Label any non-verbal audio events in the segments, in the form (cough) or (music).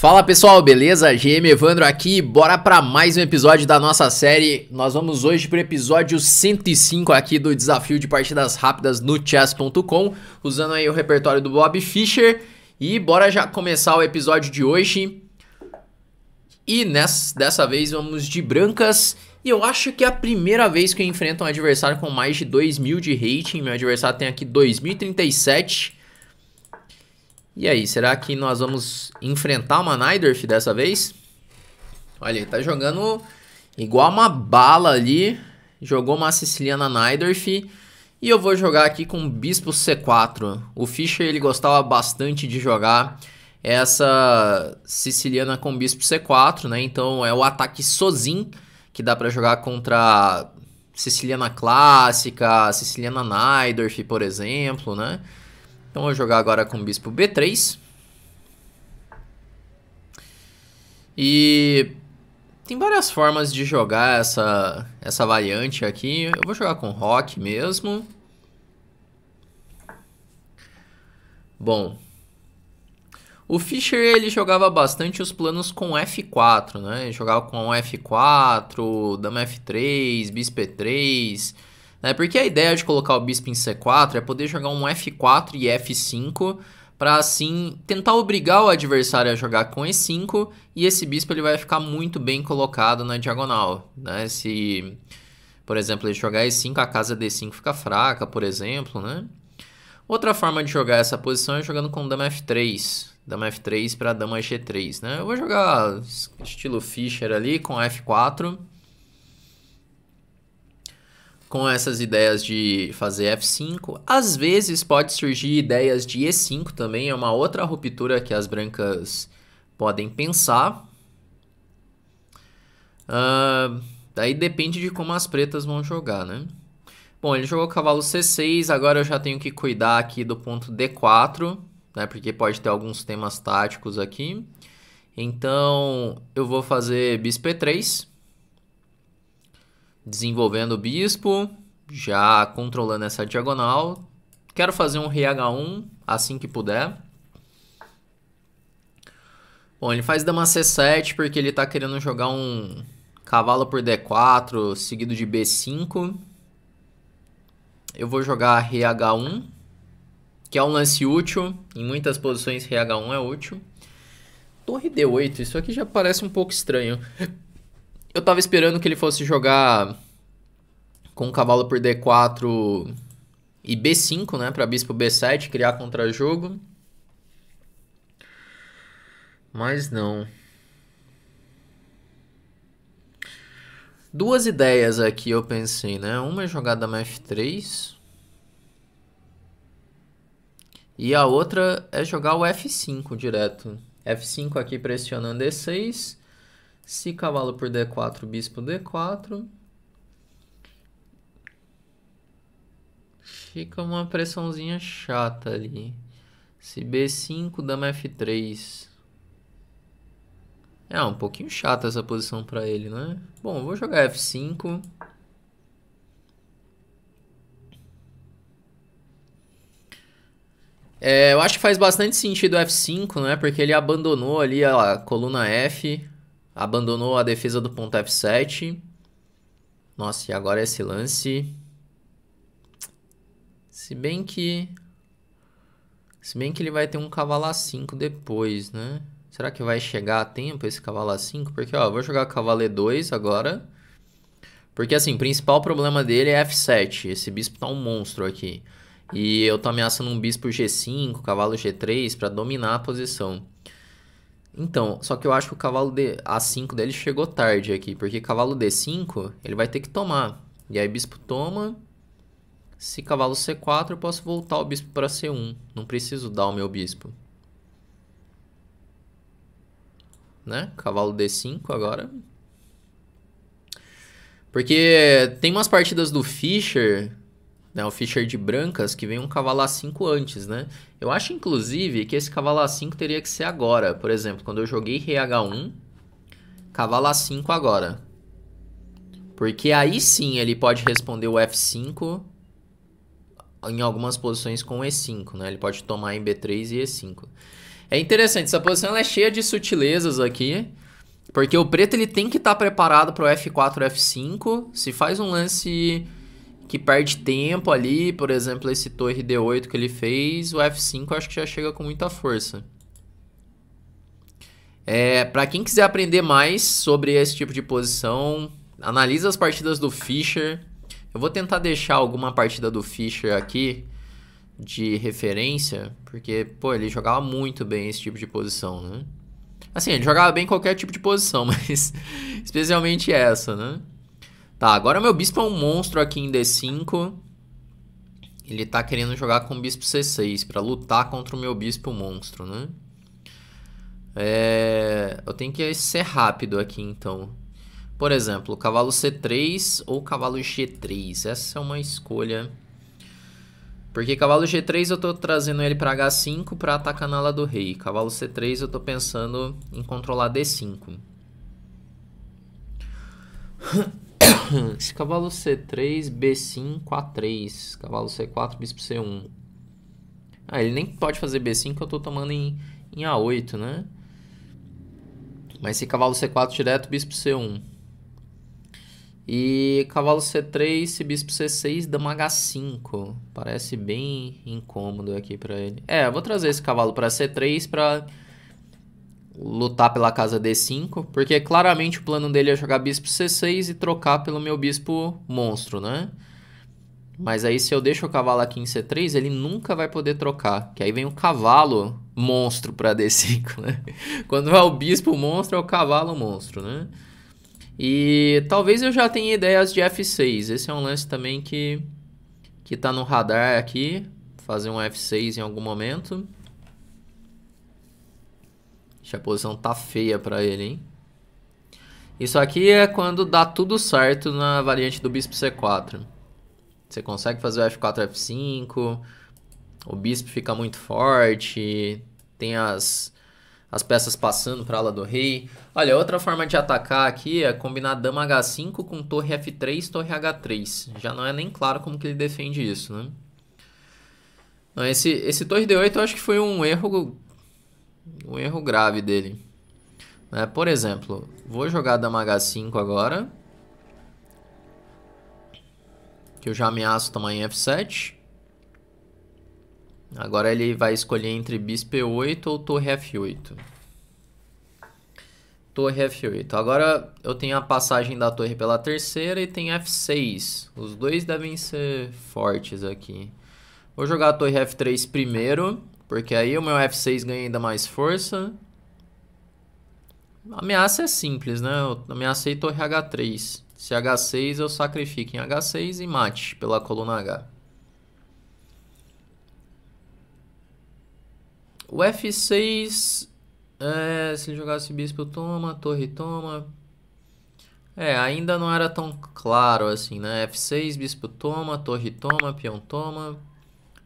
Fala pessoal, beleza? GM Evandro aqui, bora para mais um episódio da nossa série. Nós vamos hoje para o episódio 105 aqui do desafio de partidas rápidas no chess.com, usando aí o repertório do Bob Fischer. E bora já começar o episódio de hoje. E nessa, dessa vez vamos de brancas. E eu acho que é a primeira vez que eu enfrento um adversário com mais de 2.000 de rating. Meu adversário tem aqui 2.037. E aí, será que nós vamos enfrentar uma Nidorf dessa vez? Olha, ele tá jogando igual uma bala ali. Jogou uma siciliana Nidorf. E eu vou jogar aqui com Bispo C4. O Fischer ele gostava bastante de jogar essa siciliana com Bispo C4, né? Então é o ataque sozinho que dá para jogar contra siciliana clássica, siciliana Nidorf, por exemplo, né? Então vou jogar agora com bispo B3. E tem várias formas de jogar essa, essa variante aqui. Eu vou jogar com rock mesmo. Bom, o Fischer ele jogava bastante os planos com F4, né? Ele jogava com F4, dama F3, bispo E3 né? Porque a ideia de colocar o bispo em C4 é poder jogar um F4 e F5 para assim tentar obrigar o adversário a jogar com E5 e esse bispo ele vai ficar muito bem colocado na diagonal, né? Se, por exemplo, ele jogar E5, a casa D5 fica fraca, por exemplo, né? Outra forma de jogar essa posição é jogando com dama F3, dama F3 para dama G3, né? Eu vou jogar estilo Fischer ali com F4 com essas ideias de fazer F5. Às vezes pode surgir ideias de E5 também, é uma outra ruptura que as brancas podem pensar. Uh, daí depende de como as pretas vão jogar, né? Bom, ele jogou cavalo C6, agora eu já tenho que cuidar aqui do ponto D4, né? Porque pode ter alguns temas táticos aqui. Então, eu vou fazer bispo E3 desenvolvendo o bispo, já controlando essa diagonal. Quero fazer um rei H1 assim que puder. Bom, ele faz dama C7 porque ele está querendo jogar um cavalo por D4 seguido de B5. Eu vou jogar rei H1, que é um lance útil. Em muitas posições rei H1 é útil. Torre D8, isso aqui já parece um pouco estranho. (laughs) Eu tava esperando que ele fosse jogar com o cavalo por D4 e B5, né? Pra bispo B7, criar contra-jogo. Mas não. Duas ideias aqui eu pensei, né? Uma é jogar dama F3. E a outra é jogar o F5 direto. F5 aqui pressionando E6. Se cavalo por D4, bispo D4. Fica uma pressãozinha chata ali. Se B5, dama F3. É um pouquinho chata essa posição para ele, né? Bom, vou jogar F5. É, eu acho que faz bastante sentido o F5, né? Porque ele abandonou ali a coluna F Abandonou a defesa do ponto F7. Nossa, e agora esse lance. Se bem que. Se bem que ele vai ter um cavalo A5 depois, né? Será que vai chegar a tempo esse cavalo A5? Porque, ó, eu vou jogar cavalo E2 agora. Porque, assim, o principal problema dele é F7. Esse bispo tá um monstro aqui. E eu tô ameaçando um bispo G5, cavalo G3 para dominar a posição. Então, só que eu acho que o cavalo D, A5 dele chegou tarde aqui, porque cavalo D5 ele vai ter que tomar. E aí bispo toma. Se cavalo C4 eu posso voltar o bispo para C1. Não preciso dar o meu bispo. Né? Cavalo D5 agora. Porque tem umas partidas do Fischer né, o Fischer de brancas, que vem um cavalo A5 antes, né? Eu acho, inclusive, que esse cavalo A5 teria que ser agora. Por exemplo, quando eu joguei rei H1, cavalo A5 agora. Porque aí sim ele pode responder o F5 em algumas posições com E5, né? Ele pode tomar em B3 e E5. É interessante, essa posição é cheia de sutilezas aqui. Porque o preto ele tem que estar tá preparado para o F4 F5. Se faz um lance que perde tempo ali, por exemplo, esse torre D8 que ele fez, o F5 eu acho que já chega com muita força. É, para quem quiser aprender mais sobre esse tipo de posição, analisa as partidas do Fischer. Eu vou tentar deixar alguma partida do Fischer aqui de referência, porque, pô, ele jogava muito bem esse tipo de posição, né? Assim, ele jogava bem qualquer tipo de posição, (laughs) mas especialmente essa, né? Tá, agora meu bispo é um monstro aqui em D5. Ele tá querendo jogar com o bispo C6 para lutar contra o meu bispo monstro, né? É... Eu tenho que ser rápido aqui, então. Por exemplo, cavalo C3 ou cavalo G3. Essa é uma escolha porque cavalo G3 eu tô trazendo ele para H5 para atacar na ala do rei. Cavalo C3 eu tô pensando em controlar D5. Esse cavalo C3, B5, A3. Cavalo C4, bispo C1. Ah, ele nem pode fazer B5 eu tô tomando em, em A8, né? Mas se cavalo C4 direto, bispo C1. E cavalo C3, bispo C6, dama H5. Parece bem incômodo aqui para ele. É, eu vou trazer esse cavalo para C3 para lutar pela casa D5, porque claramente o plano dele é jogar bispo C6 e trocar pelo meu bispo monstro, né? Mas aí se eu deixo o cavalo aqui em C3, ele nunca vai poder trocar, que aí vem o cavalo monstro para D5, (laughs) né? Quando é o bispo monstro, é o cavalo monstro, né? E talvez eu já tenha ideias de F6. Esse é um lance também que, que tá no radar aqui. Fazer um F6 em algum momento. A posição tá feia para ele, hein? Isso aqui é quando dá tudo certo na variante do bispo C4. Você consegue fazer o F4, F5. O bispo fica muito forte. Tem as as peças passando para ala do rei. Olha, outra forma de atacar aqui é combinar dama H5 com torre F3, torre H3. Já não é nem claro como que ele defende isso, né? esse, esse torre D8 eu acho que foi um erro um erro grave dele. Né? Por exemplo, vou jogar dama H5 agora. Que eu já ameaço tamanho F7. Agora ele vai escolher entre bispo E8 ou torre F8. Torre F8. Agora eu tenho a passagem da torre pela terceira e tem F6. Os dois devem ser fortes aqui. Vou jogar a torre F3 primeiro, porque aí o meu F6 ganha ainda mais força. A ameaça é simples, né? Eu ameacei torre H3. Se H6 eu sacrifico em H6 e mate pela coluna H. O F6, é, se ele jogasse bispo, toma, torre, toma. É, ainda não era tão claro assim, né? F6, bispo toma, torre toma, peão toma.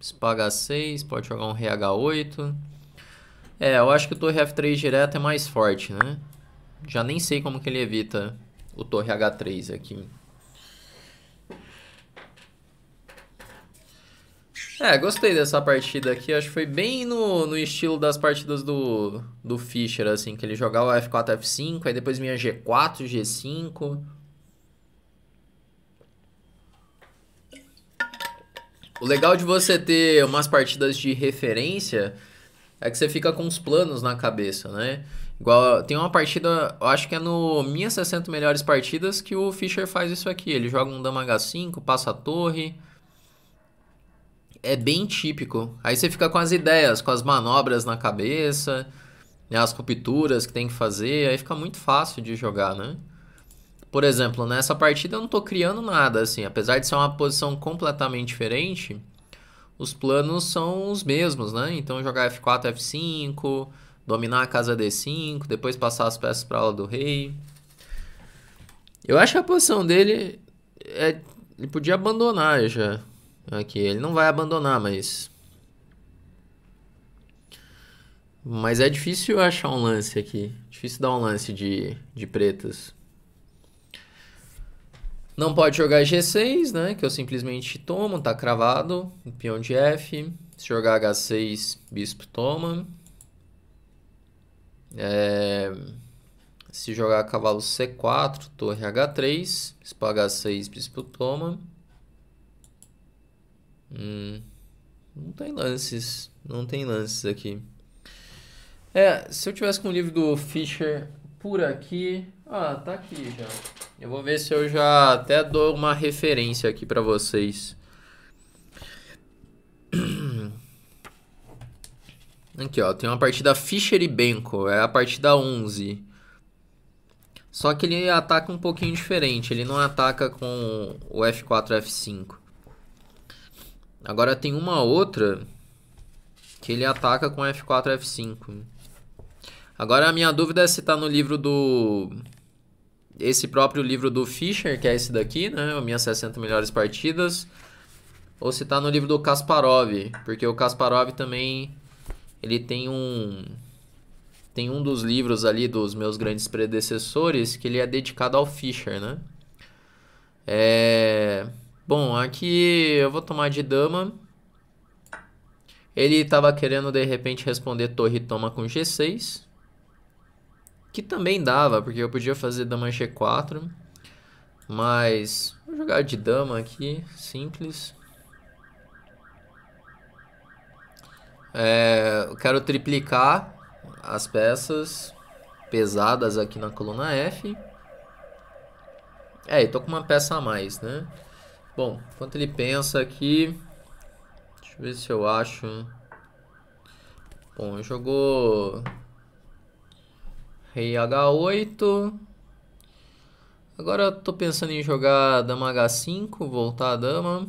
Bispo H6, pode jogar um rei H8. É, eu acho que o torre F3 direto é mais forte, né? Já nem sei como que ele evita o torre H3 aqui. É, gostei dessa partida aqui. Acho que foi bem no, no estilo das partidas do, do Fischer, assim, que ele jogava F4, F5, aí depois vinha G4, G5. O legal de você ter umas partidas de referência é que você fica com os planos na cabeça, né? Igual, tem uma partida, eu acho que é no Minhas 60 Melhores Partidas que o Fischer faz isso aqui. Ele joga um Dama H5, passa a torre é bem típico. Aí você fica com as ideias, com as manobras na cabeça, né, as rupturas que tem que fazer, aí fica muito fácil de jogar, né? Por exemplo, nessa partida eu não tô criando nada, assim, apesar de ser uma posição completamente diferente, os planos são os mesmos, né? Então jogar F4, F5, dominar a casa D5, depois passar as peças para aula do rei. Eu acho que a posição dele é, ele podia abandonar já. Aqui, ele não vai abandonar, mas... Mas é difícil achar um lance aqui. Difícil dar um lance de, de pretas. Não pode jogar G6, né? Que eu simplesmente tomo, tá cravado. Peão de F. Se jogar H6, bispo toma. É... Se jogar cavalo C4, torre H3, bispo H6, bispo toma. Hum, não tem lances, não tem lances aqui. É, se eu tivesse com o livro do Fischer por aqui... Ah, tá aqui já. Eu vou ver se eu já até dou uma referência aqui para vocês. (clears throat) Aqui, ó, tem uma partida Fischer e Benko, é a partida 11. Só que ele ataca um pouquinho diferente, ele não ataca com o F4 F5. Agora tem uma outra que ele ataca com F4 F5. Agora a minha dúvida é se tá no livro do esse próprio livro do Fischer, que é esse daqui, né, minhas 60 melhores partidas, ou se tá no livro do Kasparov, porque o Kasparov também ele tem um tem um dos livros ali dos meus grandes predecessores que ele é dedicado ao Fischer, né? É... Bom, aqui eu vou tomar de dama. Ele estava querendo de repente responder torre toma com G6. Que também dava, porque eu podia fazer dama G4. Mas vou jogar de dama aqui, simples. É, eu quero triplicar as peças pesadas aqui na coluna F. É, e tô com uma peça a mais, né? Bom, enquanto ele pensa aqui... Deixa eu ver se eu acho... Bom, jogou... Rei H8... Agora eu tô pensando em jogar dama H5, voltar a dama.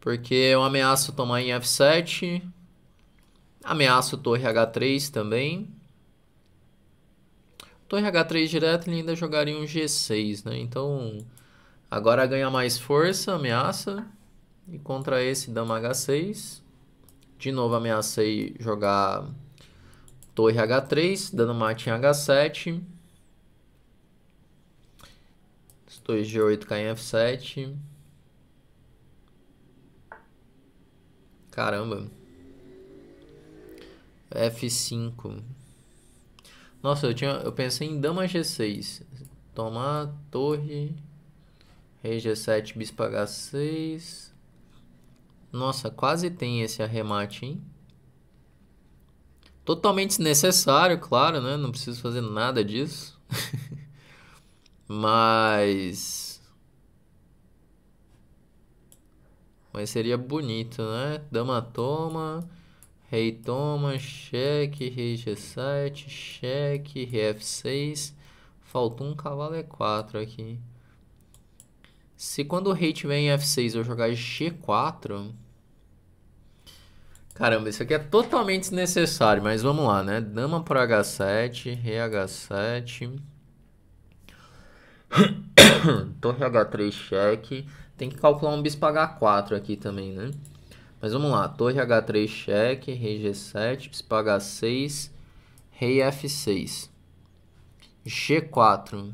Porque eu ameaço tomar em F7. Ameaço torre H3 também. Torre H3 direto ele ainda jogaria um G6, né? Então, agora ganha mais força, ameaça. E contra esse, dama H6. De novo ameacei jogar torre H3, dando mate em H7. Torre G8 cai em F7. Caramba. F5. Nossa, eu, tinha, eu pensei em dama G6. Tomar torre. Rei G7, bispo H6. Nossa, quase tem esse arremate, hein? Totalmente desnecessário, claro, né? Não preciso fazer nada disso. (laughs) Mas... Mas seria bonito, né? Dama toma... Rei toma, cheque, rei G7, cheque, rei F6. Faltou um cavalo E4 aqui. Se quando o rei tiver em F6 eu jogar G4... Caramba, isso aqui é totalmente desnecessário, mas vamos lá, né? Dama por H7, rei H7... (coughs) Torre H3, cheque. Tem que calcular um bispo H4 aqui também, né? Mas vamos lá. Torre H3 cheque, rei G7, bispo H6, rei F6. G4.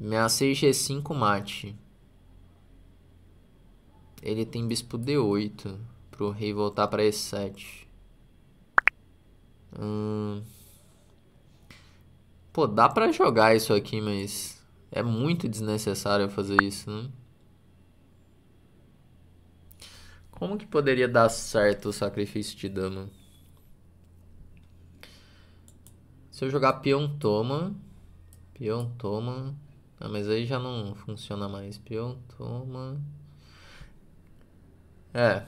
Ameacei G5 mate. Ele tem bispo D8 pro rei voltar para E7. Hum... Pô, dá pra jogar isso aqui, mas é muito desnecessário fazer isso, né? Como que poderia dar certo o sacrifício de dama? Se eu jogar peão toma, peão toma, ah, mas aí já não funciona mais. Peão toma. É.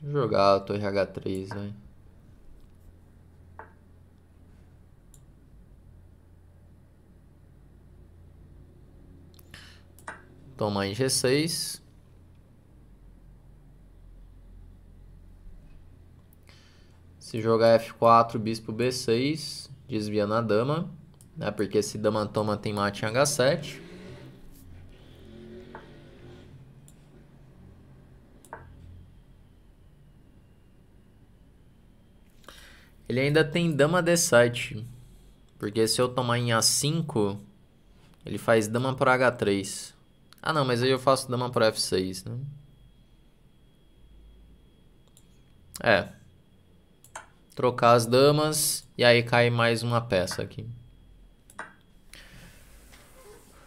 Vou jogar a torre H3, vai. Toma em G6. Se jogar F4, bispo B6, desvia na dama, né? Porque se dama toma tem mate em H7. Ele ainda tem dama D7. Porque se eu tomar em A5, ele faz dama por H3. Ah não, mas aí eu faço dama por F6, né? É. trocar as damas e aí cai mais uma peça aqui.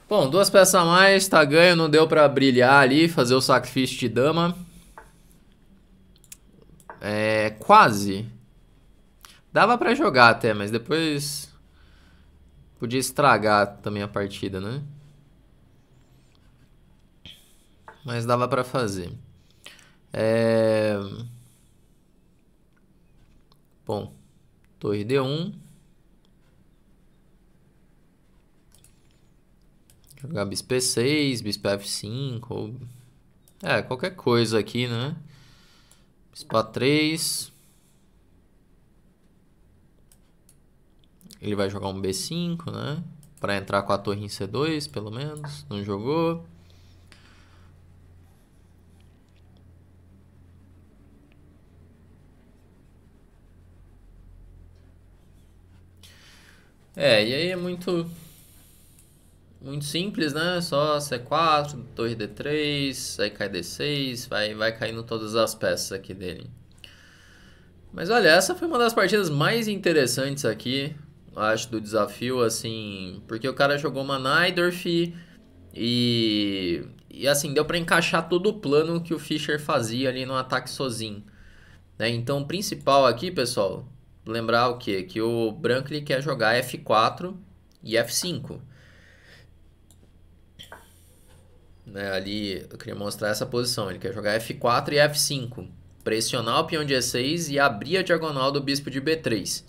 Bom, duas peças a mais, tá ganho, não deu pra brilhar ali, fazer o sacrifício de dama. É, quase. Dava pra jogar até, mas depois podia estragar também a partida, né? Mas dava pra fazer. É... Bom, torre D1. Jogar bispo E6, bispo F5, ou... É, qualquer coisa aqui, né? Bispo A3. Ele vai jogar um B5, né? Para entrar com a torre em C2, pelo menos. Não jogou. É, e aí é muito muito simples, né? Só C4, torre D3, aí cai D6, vai, vai caindo todas as peças aqui dele. Mas olha, essa foi uma das partidas mais interessantes aqui, acho, do desafio, assim, porque o cara jogou uma Naidorf e, e assim, deu para encaixar todo o plano que o Fischer fazia ali no ataque sozinho. Né? Então, o principal aqui, pessoal, lembrar o que? Que o branco ele quer jogar F4 e F5. Né, ali eu queria mostrar essa posição. Ele quer jogar F4 e F5. Pressionar o peão de E6 e abrir a diagonal do bispo de B3.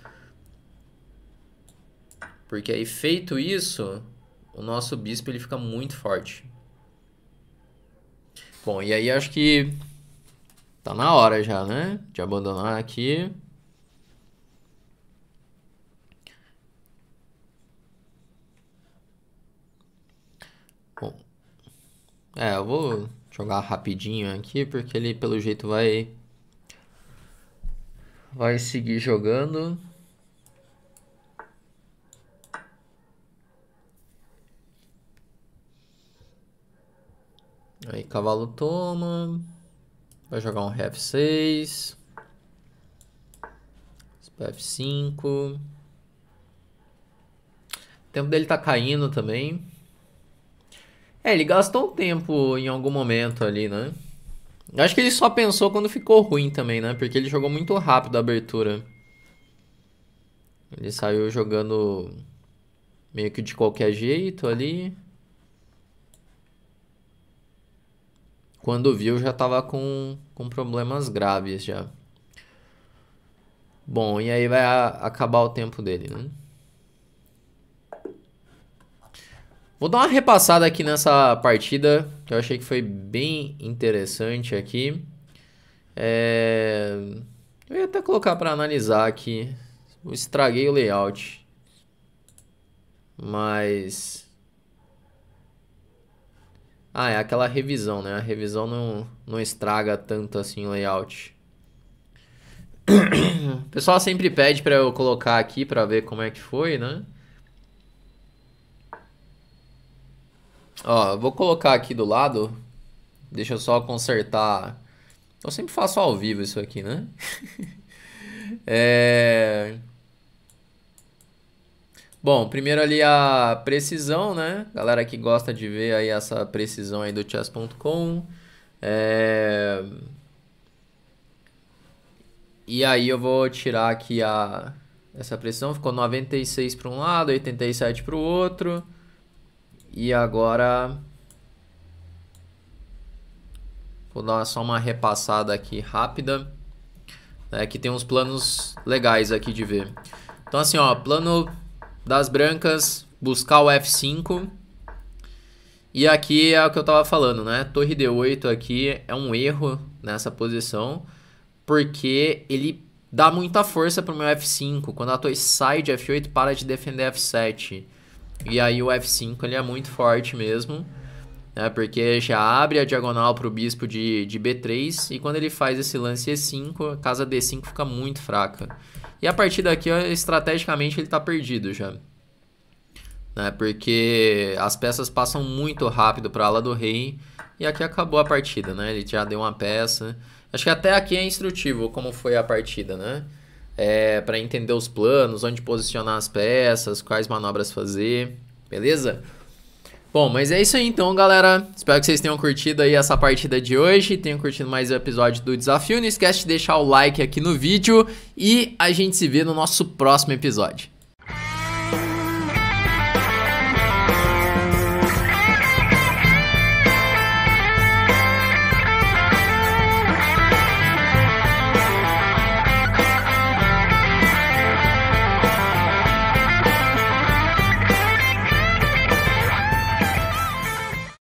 Porque aí feito isso, o nosso bispo ele fica muito forte. Bom, e aí acho que tá na hora já, né? De abandonar aqui. É, eu vou jogar rapidinho aqui, porque ele pelo jeito vai... Vai seguir jogando. Aí cavalo toma. Vai jogar um F6. F5. O tempo dele tá caindo também. É, ele gastou um tempo em algum momento ali, né? Acho que ele só pensou quando ficou ruim também, né? Porque ele jogou muito rápido a abertura. Ele saiu jogando meio que de qualquer jeito ali. Quando viu já tava com, com problemas graves já. Bom, e aí vai a, acabar o tempo dele, né? Vou dar uma repassada aqui nessa partida, que eu achei que foi bem interessante aqui. É... Eu ia até colocar para analisar aqui. Eu estraguei o layout. Mas... Ah, é aquela revisão, né? A revisão não, não estraga tanto assim o layout. (coughs) O pessoal sempre pede para eu colocar aqui para ver como é que foi, né? Ó, vou colocar aqui do lado. Deixa eu só consertar. Eu sempre faço ao vivo isso aqui, né? (laughs) é... Bom, primeiro ali a precisão, né? Galera que gosta de ver aí essa precisão aí do chess.com. É... E aí eu vou tirar aqui a essa precisão, ficou 96 para um lado, 87 para o outro. E agora vou dar só uma repassada aqui rápida, né, que tem uns planos legais aqui de ver. Então assim, ó, plano das brancas, buscar o F5. E aqui é o que eu tava falando, né? Torre D8 aqui é um erro nessa posição, porque ele dá muita força para o meu F5. Quando a torre sai de F8, para de defender F7. E aí o F5 ele é muito forte mesmo, né? Porque já abre a diagonal para o bispo de, de B3 e quando ele faz esse lance E5, a casa D5 fica muito fraca. E a partir daqui, estrategicamente, ele está perdido já. Né? Porque as peças passam muito rápido para ala do rei e aqui acabou a partida, né? Ele já deu uma peça. Acho que até aqui é instrutivo como foi a partida, né? é, para entender os planos, onde posicionar as peças, quais manobras fazer, beleza? Bom, mas é isso aí então, galera. Espero que vocês tenham curtido aí essa partida de hoje, tenham curtido mais o episódio do desafio. Não esquece de deixar o like aqui no vídeo e a gente se vê no nosso próximo episódio.